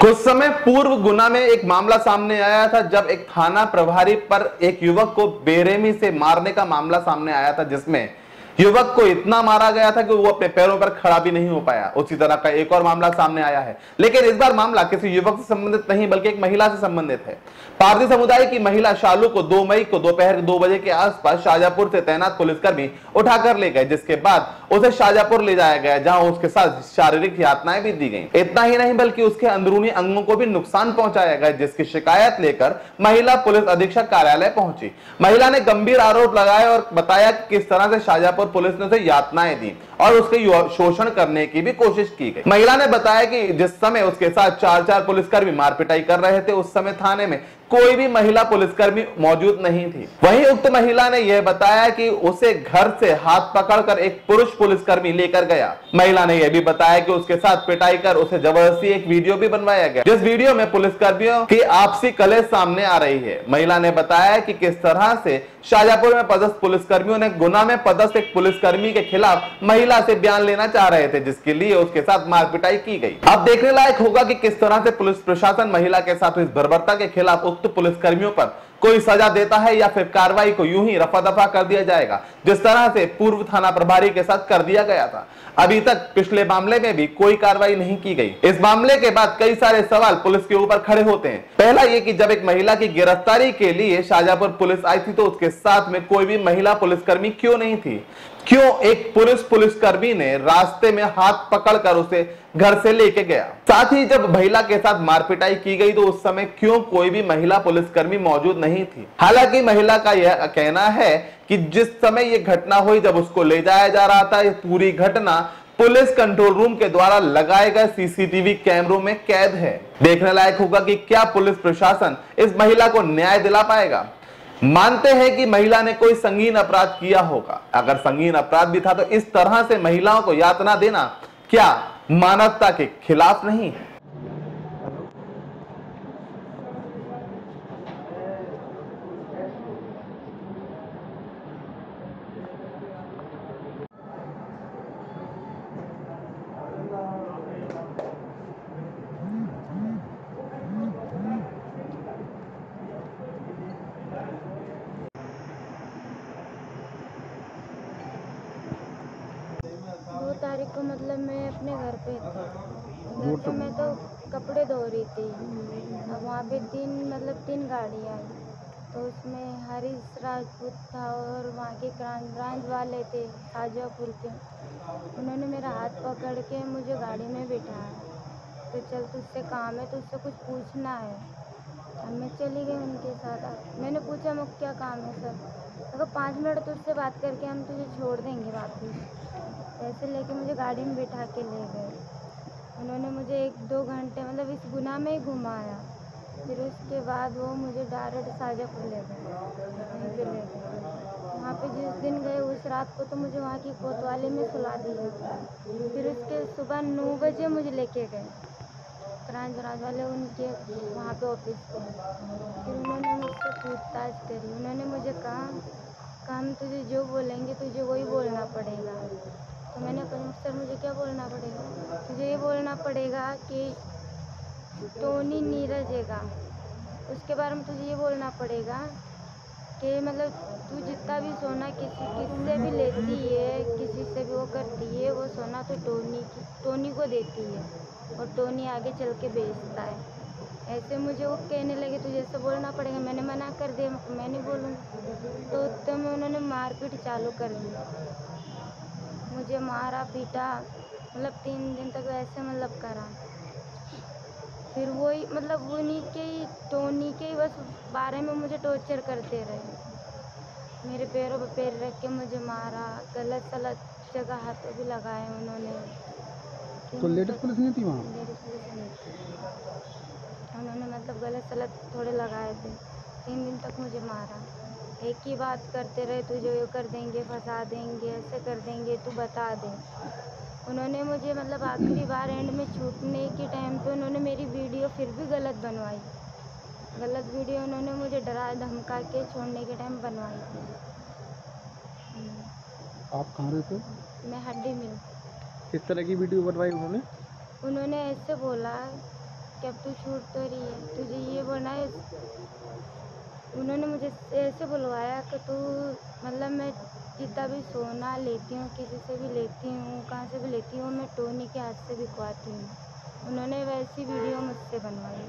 कुछ समय पूर्व गुना में एक मामला सामने आया था, जब एक थाना प्रभारी पर एक युवक को बेरेमी से मारने का मामला सामने आया था, जिसमें युवक को इतना मारा गया था कि वो अपने पैरों पर खड़ा भी नहीं हो पाया। उसी तरह का एक और मामला सामने आया है। लेकिन इस बार मामला किसी युवक से संबंधित नहीं, बल्कि एक महिला से संबंधित है। पारसी समुदाय की महिला शालू को 2 मई को दोपहर दो बजे के आसपास शाहजहापुर से तैनात पुलिसकर्मी उठाकर ले गए, जिसके बाद उसे शाहजहापुर ले जाया गया, जहाँ उसके साथ शारीरिक यातनाएँ भी दी गई। इतना ही नहीं, बल्कि उसके अंदरूनी अंगों को भी नुकसान पहुँचाया गया, जिसकी शिकायत लेकर महिला पुलिस अधीक्षक कार्यालय पहुँची। महिला ने गंभीर आरोप लगाए और बताया कि किस तरह से शाहजहापुर पुलिस ने उसे यातनाएँ दी और उसके शोषण करने की भी कोशिश की गई। महिला ने बताया कि जिस समय उसके साथ चार चार पुलिसकर्मी मारपिटाई कर रहे थे, उस समय थाने में कोई भी महिला पुलिसकर्मी मौजूद नहीं थी। वहीं उक्त महिला ने यह बताया कि उसे घर से हाथ पकड़कर एक पुरुष पुलिसकर्मी लेकर गया। महिला ने यह भी बताया कि उसके साथ पिटाई कर उसे ज़बरदस्ती एक वीडियो भी बनवाया गया। जिस वीडियो में पुलिसकर्मियों की आपसी कलेश सामने आ रही है, महिला ने बताया कि किस तरह से शाहजहापुर में पदस्थ पुलिसकर्मियों ने गुना में पदस्थ एक पुलिसकर्मी के खिलाफ महिला से बयान लेना चाह रहे थे, जिसके लिए उसके साथ मारपिटाई की गई। अब देखने लायक होगा कि किस तरह से पुलिस प्रशासन महिला के साथ इस बर्बरता के खिलाफ उक्त पुलिसकर्मियों पर कोई सजा देता है या फिर कार्रवाई को यूँ ही रफा दफ़ा कर दिया जाएगा, जिस तरह से पूर्व थाना प्रभारी के साथ कर दिया गया था। अभी तक पिछले मामले में भी कोई कार्रवाई नहीं की गई। इस मामले के बाद कई सारे सवाल पुलिस के ऊपर खड़े होते हैं। पहला ये कि जब एक महिला की गिरफ्तारी के लिए शाहजहापुर पुलिस आई थी तो उसके साथ में कोई भी महिला पुलिसकर्मी क्यों नहीं थी? क्यों एक पुलिस पुलिसकर्मी ने रास्ते में हाथ पकड़कर उसे घर से लेके गया? साथ ही जब महिला के साथ मारपिटाई की गई तो उस समय क्यों कोई भी महिला पुलिसकर्मी मौजूद नहीं थी? हालाँकि महिला का यह कहना है कि जिस समय यह घटना हुई, जब उसको ले जाया जा रहा था यह पूरी घटना पुलिस कंट्रोल रूम के द्वारा लगाए गए सीसीटीवी कैमरों में कैद है। देखने लायक होगा कि क्या पुलिस प्रशासन इस महिला को न्याय दिला पाएगा? मानते हैं कि महिला ने कोई संगीन अपराध किया होगा। अगर संगीन अपराध भी था तो इस तरह से महिलाओं को यातना देना क्या मानवता के खिलाफ नहीं है? तारीख को मतलब मैं अपने घर पे थी। घर पे मैं तो कपड़े धो रही थी। अब वहाँ पे तीन मतलब तीन गाड़ियाँ आई तो उसमें हरीश राजपूत था और वहाँ के ब्रांच वाले थे शाहजहाँपुर के। उन्होंने मेरा हाथ पकड़ के मुझे गाड़ी में बिठाया। तो चल तुझसे काम है तो उससे कुछ पूछना है। अब मैं चली गई उनके साथ। मैंने पूछा मुझ क्या काम है सर? अगर पाँच मिनट तुझसे बात करके हम तुझे छोड़ देंगे वापस। पैसे लेके मुझे गाड़ी में बिठा के ले गए। उन्होंने मुझे एक दो घंटे मतलब इस गुना में ही घुमाया। फिर उसके बाद वो मुझे डायरेक्ट शाहजहाँपुर ले गए। वहीं पे ले गए। वहाँ पे जिस दिन गए, उस रात को तो मुझे वहाँ की कोतवाली में सुला दिया। फिर उसके सुबह नौ बजे मुझे लेके गए। ब्रांच ब्रांच वाले उनके वहाँ पे ऑफ़िस पे फिर उन्होंने मुझसे पूछताछ करी। उन्होंने मुझे कहा हम तुझे जो बोलेंगे तुझे वही बोलना पड़ेगा। तो मैंने कहा, सर, मुझे क्या बोलना पड़ेगा? तुझे ये बोलना पड़ेगा कि टोनी नीरजेगा उसके बारे में तुझे ये बोलना पड़ेगा कि मतलब तू जितना भी सोना किसी, किससे भी लेती है, किसी से भी वो करती है, वो सोना तो टोनी की, टोनी को देती है और टोनी आगे चल के बेचता है। ऐसे मुझे वो कहने लगे, तुझे ऐसे बोलना पड़ेगा, मैंने मना कर दिया, मैं नहीं बोलूँगी। तो उतने में उन्होंने मारपीट चालू कर दी। मुझे मारा पीटा मतलब तीन दिन तक ऐसे मतलब करा। फिर वही मतलब उन्हीं के ही टोनी के ही बस बारे में मुझे टॉर्चर करते रहे। मेरे पैरों पर पैर रख के मुझे मारा गलत सलत जगह हाथों भी लगाए उन्होंने। तो लेडीज़ पुलिस नहीं थी वहाँ? लेडीज़ पुलिस नहीं थी। उन्होंने मतलब गलत सलत थोड़े लगाए थे। तीन दिन तक मुझे मारा। एक ही बात करते रहे तुझे ये कर देंगे फंसा देंगे ऐसे कर देंगे तू बता दे। उन्होंने मुझे मतलब आखिरी बार एंड में छूटने के टाइम पे उन्होंने मेरी वीडियो फिर भी गलत बनवाई। गलत वीडियो उन्होंने मुझे डरा धमका के छोड़ने के टाइम बनवाई थी। आप कहाँ रहते मैं हड्डी मिल किस तरह की वीडियो बनवाई उन्होंने? उन्होंने ऐसे बोला कि अब तू छूट तो रही है तुझे ये बोलना है उन्होंने मुझे ऐसे बुलवाया कि तू मतलब मैं जितना भी सोना लेती हूँ, किसी से भी लेती हूँ, कहाँ से भी लेती हूँ, मैं टोनी के हाथ से बिकवाती हूँ। उन्होंने वैसी वीडियो मुझसे बनवाई।